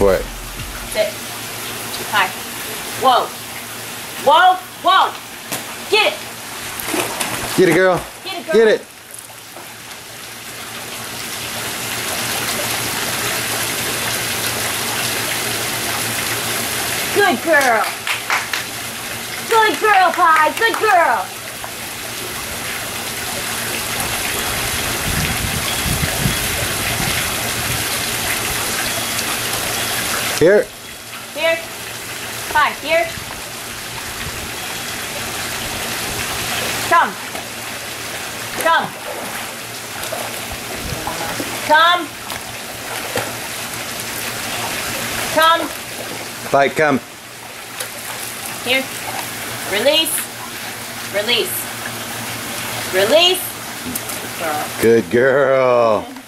Sit. Hi. Whoa. Whoa. Whoa. Get it. Get it, girl. Get it, girl. Get it. Good girl. Good girl, Pi. Good girl. Here. Here. Pi, here. Come. Come. Come. Come. Bite, come. Here. Release. Release. Release. Girl. Good girl.